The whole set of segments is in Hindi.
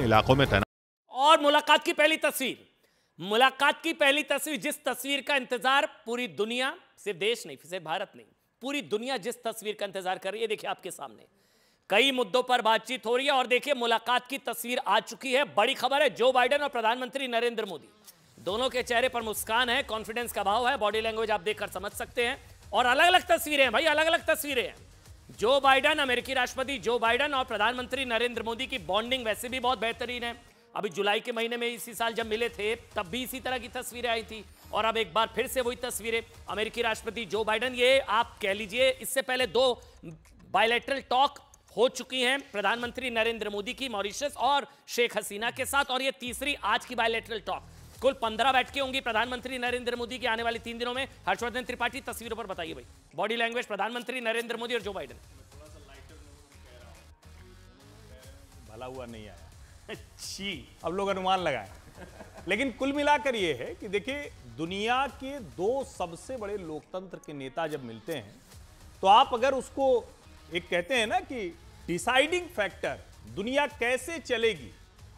इलाकों में तैनात। और मुलाकात की पहली तस्वीर। मुलाकात की पहली तस्वीर, जिस तस्वीर का इंतज़ार पूरी दुनिया सिर्फ़ देश नहीं सिर्फ़ भारत नहीं, पूरी दुनिया जिस तस्वीर का इंतज़ार कर रही है देखिए आपके सामने। कई मुद्दों पर बातचीत हो रही है और देखिए मुलाकात की तस्वीर आ चुकी है। बड़ी खबर है, जो बाइडेन और प्रधानमंत्री नरेंद्र मोदी। दोनों के चेहरे पर मुस्कान है कॉन्फिडेंस का भाव है बॉडी लैंग्वेज आप देखकर समझ सकते हैं। और अलग अलग तस्वीरें हैं भाई अलग अलग तस्वीरें हैं। जो बाइडन, अमेरिकी राष्ट्रपति जो बाइडन और प्रधानमंत्री नरेंद्र मोदी की बॉन्डिंग वैसे भी बहुत बेहतरीन है। अभी जुलाई के महीने में इसी साल जब मिले थे, तब भी इसी तरह की तस्वीरें आई थी और अब एक बार फिर से वही तस्वीरें। अमेरिकी राष्ट्रपति जो बाइडन, ये आप कह लीजिए, इससे पहले दो बायलेटरल टॉक हो चुकी हैं, प्रधानमंत्री नरेंद्र मोदी की, मॉरिशस और शेख हसीना के साथ और ये तीसरी आज की बायलेटरल टॉक कुल पंद्रह बैठकें होंगी प्रधानमंत्री नरेंद्र मोदी की आने वाली तीन दिनों में। हर्षवर्धन त्रिपाठी, तस्वीरों पर बताइए भाई। बॉडी लैंग्वेज प्रधानमंत्री नरेंद्र मोदी और जो बाइडन भला हुआ नहीं आया। अच्छी अब लोग अनुमान लगाएँ। लेकिन कुल मिलाकर यह है कि देखिए, दुनिया के दो सबसे बड़े लोकतंत्र के नेता जब मिलते हैं तो आप अगर उसको एक कहते हैं ना कि डिसाइडिंग फैक्टर दुनिया कैसे चलेगी?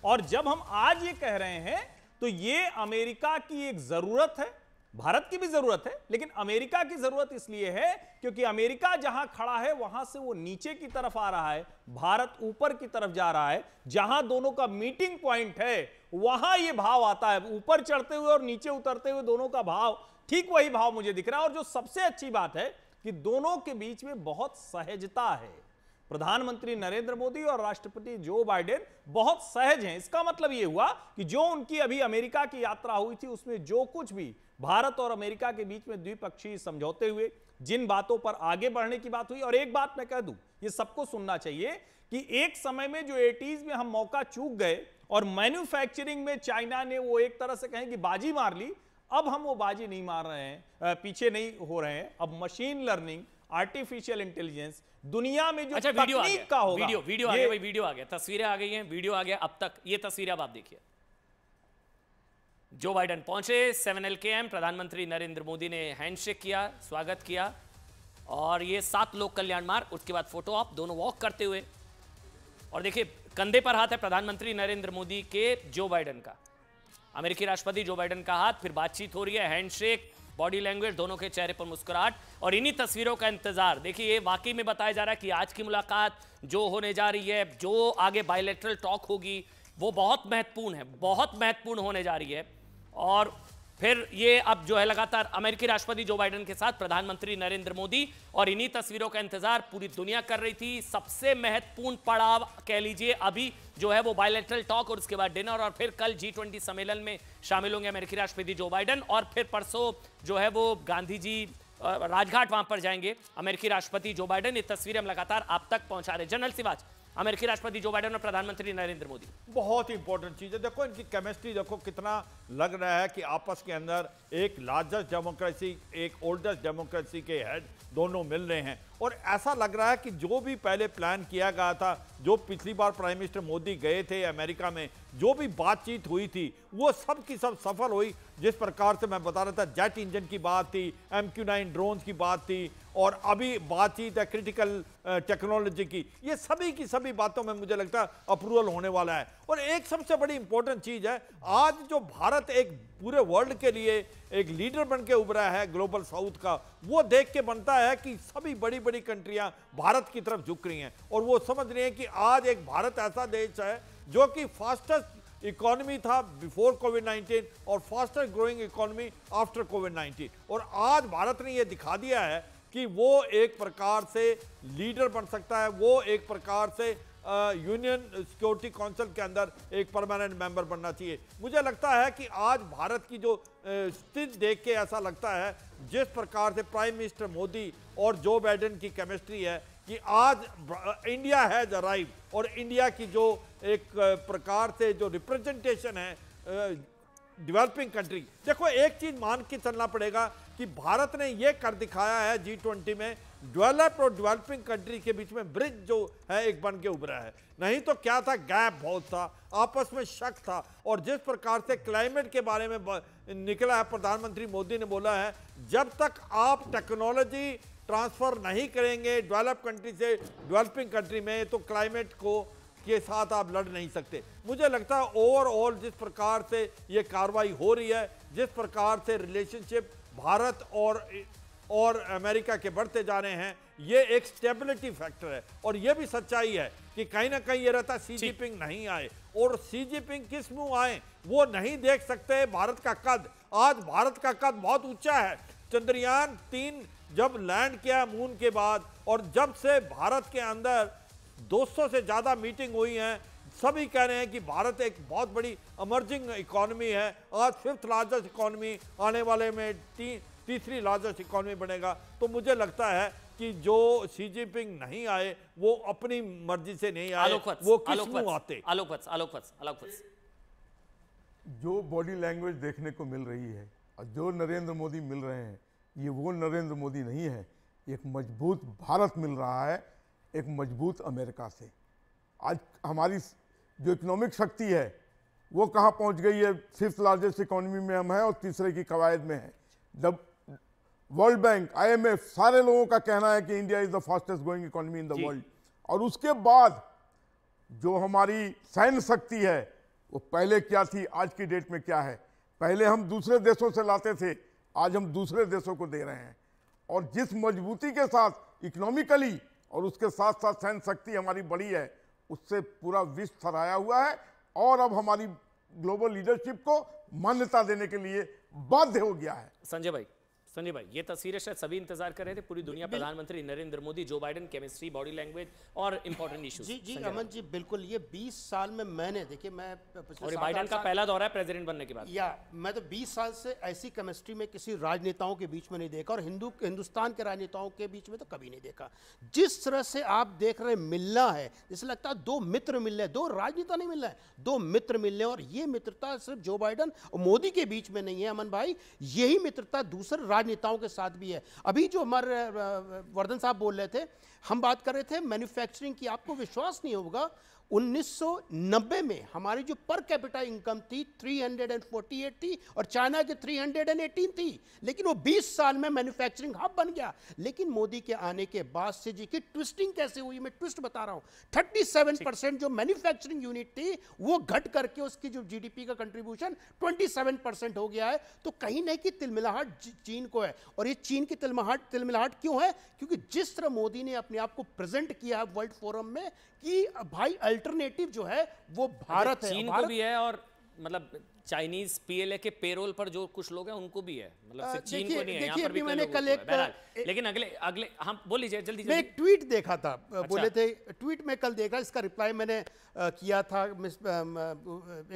और जब हम आज ये कह रहे हैं तो ये अमेरिका की एक ज़रूरत है, भारत की भी ज़रूरत है, लेकिन अमेरिका की ज़रूरत इसलिए है क्योंकि अमेरिका जहाँ खड़ा है, वहाँ से वो नीचे की तरफ़ आ रहा है, भारत ऊपर की तरफ़ जा रहा है, जहाँ दोनों का मीटिंग पॉइंट है, वहाँ ये भाव आता है, ऊपर चढ़ते हुए और नीचे उतरते हुए दोनों का भाव, ठीक वही भाव मुझे दिख रहा है और जो सबसे अच्छी बात है कि दोनों के बीच में बहुत सहजता है। प्रधानमंत्री नरेंद्र मोदी और राष्ट्रपति जो बाइडेन बहुत सहज हैं। इसका मतलब यह हुआ कि जो उनकी अभी अमेरिका की यात्रा हुई थी, उसमें जो कुछ भी भारत और अमेरिका के बीच में द्विपक्षीय समझौते हुए, जिन बातों पर आगे बढ़ने की बात हुई। और एक बात मैं कह दूँ, ये सबको सुनना चाहिए कि एक समय में जो एटीज में हम मौका चूक गए और मैन्युफैक्चरिंग में चाइना ने वो एक तरह से कहें कि बाजी मार ली, अब हम वो बाजी नहीं मार रहे हैं पीछे नहीं हो रहे हैं। अब मशीन लर्निंग आर्टिफिशियल इंटेलिजेंस दुनिया में जो अच्छा वीडियो गया। का होगा। वीडियो वीडियो आ गया भाई वीडियो आ गया। तस्वीरें आ गई हैं वीडियो आ गया। अब तक ये तस्वीरें अब आप देखिए। जो बाइडन पहुँचे सेवन एल के एम प्रधानमंत्री नरेंद्र मोदी ने हैंडशेक किया स्वागत किया और ये सात लोक कल्याण मार्ग उसके बाद फ़ोटो आप दोनों वॉक करते हुए। और देखिए कंधे पर हाथ है प्रधानमंत्री नरेंद्र मोदी के जो बाइडन का। अमेरिकी राष्ट्रपति जो बाइडन का हाथ फिर बातचीत हो रही है हैंडशेक बॉडी लैंग्वेज, दोनों के चेहरे पर मुस्कुराहट और इन्हीं तस्वीरों का इंतज़ार। देखिए, ये वाकई में बताया जा रहा है कि आज की मुलाकात जो होने जा रही है, जो आगे बायोलेट्रल टॉक होगी, वो बहुत महत्वपूर्ण है, बहुत महत्वपूर्ण होने जा रही है। और फिर ये अब जो है लगातार अमेरिकी राष्ट्रपति जो बाइडेन के साथ प्रधानमंत्री नरेंद्र मोदी और इन्हीं तस्वीरों का इंतज़ार पूरी दुनिया कर रही थी। सबसे महत्वपूर्ण पड़ाव कह लीजिए अभी जो है वो बायोलेटरल टॉक और उसके बाद डिनर और फिर कल जी ट्वेंटी सम्मेलन में शामिल होंगे अमेरिकी राष्ट्रपति जो बाइडन और फिर परसों जो है वो गांधी जी राजघाट वहाँ पर जाएँगे। अमेरिकी राष्ट्रपति जो बाइडन, ये तस्वीरें हम लगातार आप तक पहुँचा रहे जनरल सिवाज अमेरिकी राष्ट्रपति जो बाइडन और प्रधानमंत्री नरेंद्र मोदी। बहुत ही इंपॉर्टेंट चीज़ है। देखो, इनकी केमिस्ट्री देखो कितना लग रहा है कि आपस के अंदर एक लार्जेस्ट डेमोक्रेसी एक ओल्डेस्ट डेमोक्रेसी के हेड दोनों मिल रहे हैं। और ऐसा लग रहा है कि जो भी पहले प्लान किया गया था जो पिछली बार प्राइम मिनिस्टर मोदी गए थे अमेरिका में, जो भी बातचीत हुई थी, वो सब की सब सफल हुई। जिस प्रकार से मैं बता रहा था, जेट इंजन की बात थी एम क्यू नाइन ड्रोन की बात थी, और अभी बातचीत है क्रिटिकल टेक्नोलॉजी की, ये सभी की सभी बातों में मुझे लगता है अप्रूवल होने वाला है। और एक सबसे बड़ी इंपॉर्टेंट चीज़ है, आज जो भारत एक पूरे वर्ल्ड के लिए एक लीडर बन के उभरा है ग्लोबल साउथ का। वो देख के बनता है कि सभी बड़ी बड़ी कंट्रियाँ भारत की तरफ़ झुक रही हैं और वो समझ रही हैं कि आज एक भारत ऐसा देश है जो कि फास्टेस्ट इकोनॉमी था बिफोर कोविड 19 और fastest growing economy after covid 19 और आज भारत ने यह दिखा दिया है कि वो एक प्रकार से लीडर बन सकता है, वो एक प्रकार से यूनियन सिक्योरिटी काउंसिल के अंदर एक परमानेंट मेंबर बनना चाहिए। मुझे लगता है कि आज भारत की जो स्थिति देख के ऐसा लगता है, जिस प्रकार से प्राइम मिनिस्टर मोदी और जो बाइडेन की केमिस्ट्री है कि आज इंडिया हैज़ अराइव और इंडिया की जो एक प्रकार से जो रिप्रेजेंटेशन है डेवलपिंग कंट्री देखो, एक चीज़ मान के चलना पड़ेगा कि भारत ने यह कर दिखाया है जी ट्वेंटी में डेवलप और डेवलपिंग कंट्री के बीच में ब्रिज जो है, एक बन के उभरा है। नहीं तो क्या था? गैप बहुत था, आपस में शक था। और जिस प्रकार से क्लाइमेट के बारे में निकला है, प्रधानमंत्री मोदी ने बोला है, जब तक आप टेक्नोलॉजी ट्रांसफ़र नहीं करेंगे डेवलप कंट्री से डेवलपिंग कंट्री में तो क्लाइमेट को के साथ आप लड़ नहीं सकते। मुझे लगता है ओवरऑल जिस प्रकार से ये कार्रवाई हो रही है जिस प्रकार से रिलेशनशिप भारत और और अमेरिका के बढ़ते जा रहे हैं ये एक स्टेबिलिटी फैक्टर है। और ये भी सच्चाई है कि कहीं ना कहीं ये रहता सी जिनपिंग नहीं आए। और सी जिनपिंग किस मुँह आए वो नहीं देख सकते भारत का कद। आज भारत का कद बहुत ऊँचा है। चंद्रयान तीन जब लैंड किया मून के बाद और जब से भारत के अंदर 200 से ज़्यादा मीटिंग हुई हैं। सभी कह रहे हैं कि भारत एक बहुत बड़ी अमर्जिंग इकोनॉमी है आज फिफ्थ लार्जेस्ट इकोनॉमी आने वाले में ती, तीसरी लार्जेस्ट इकोनॉमी बनेगा। तो मुझे लगता है कि जो शी जिनपिंग नहीं आए वो अपनी मर्ज़ी से नहीं आए। वत्स, वो किस वत्स, आते? आलोक वत्स, आलोक वत्स, आलोक वत्स। जो बॉडी लैंग्वेज देखने को मिल रही है और जो नरेंद्र मोदी मिल रहे हैं ये वो नरेंद्र मोदी नहीं है। एक मज़बूत भारत मिल रहा है एक मज़बूत अमेरिका से। आज हमारी जो इकोनॉमिक शक्ति है वो कहाँ पहुँच गई है? फिफ्थ लार्जेस्ट इकोनॉमी में हम हैं और तीसरे की कवायद में है। जब वर्ल्ड बैंक आईएमएफ सारे लोगों का कहना है कि India is the fastest growing economy in the world और उसके बाद जो हमारी सैन्य शक्ति है वो पहले क्या थी आज की डेट में क्या है? पहले हम दूसरे देशों से लाते थे आज हम दूसरे देशों को दे रहे हैं। और जिस मजबूती के साथ इकोनॉमिकली और उसके साथ साथ सहन शक्ति हमारी बड़ी है। उससे पूरा विश्व थराया हुआ है और अब हमारी ग्लोबल लीडरशिप को मान्यता देने के लिए बाध्य हो गया है। संजय भाई संजय भाई ये तस्वीरें शायद सभी इंतज़ार कर रहे थे पूरी दुनिया प्रधानमंत्री Narendra Modi Joe Biden chemistry body language और इंपॉर्टेंट इश्यूज़ जी जी अमन जी बिल्कुल ये 20 साल में मैंने देखिए मैं और बाइडेन का पहला दौरा है प्रेसिडेंट बनने के बाद। या मैं तो 20 साल से ऐसी केमिस्ट्री में किसी राजनेताओं के बीच में नहीं देखा और हिंदू हिंदुस्तान के राजनेताओं के बीच में तो कभी नहीं देखा। जिस तरह से आप देख रहे हैं मिलना है जैसे लगता है दो मित्र मिल रहे दो राजनेता नहीं मिल रहे दो मित्र मिल रहे और ये मित्रता सिर्फ़ जो बाइडन और मोदी के बीच में नहीं है अमन भाई यही मित्रता दूसरे राजनेताओं के साथ भी है। अभी जो हमारे वर्धन साहब बोल रहे थे, हम बात कर रहे थे मैन्युफैक्चरिंग की। आपको विश्वास नहीं होगा 1990 में हमारी जो पर कैपिटा इनकम थी 348 थी और चाइना की 318 थी। लेकिन वो 20 साल में मैन्युफैक्चरिंग हब बन गया। लेकिन मोदी के आने के बाद से जी की ट्विस्टिंग कैसे हुई मैं ट्विस्ट बता रहा हूँ। 37 परसेंट जो मैन्युफैक्चरिंग यूनिट थी वो घट करके उसकी जो जीडीपी का कंट्रीब्यूशन 27 परसेंट हो गया है। तो कहीं नहीं कि तिलमिलाहट चीन को है। और ये चीन की तिलमिलाहट तिलमिलाहट क्यों है? क्योंकि जिस तरह मोदी ने अपने आप को प्रेजेंट किया है वर्ल्ड फोरम में कि भाई अल्टरनेटिव जो है वो भारत है चीन को भी है और मतलब चाइनीज़ पीएलए के पेरोल पर जो कुछ लोग हैं उनको भी है। मतलब सिर्फ़ चीन को नहीं है यहाँ पर भी मैंने कल एक, लेकिन अगले अगले हम बोल लीजिए जल्दी मैं एक ट्वीट देखा था अच्छा। बोले थे ट्वीट में कल देखा इसका रिप्लाई मैंने अ, किया था मिस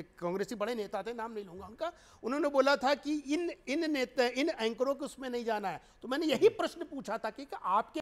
एक कांग्रेसी बड़े नेता थे नाम नहीं लूँगा उनका उन्होंने बोला था कि इन इन नेता इन एंकरों को उसमें नहीं जाना है। तो मैंने यही प्रश्न पूछा था कि आपके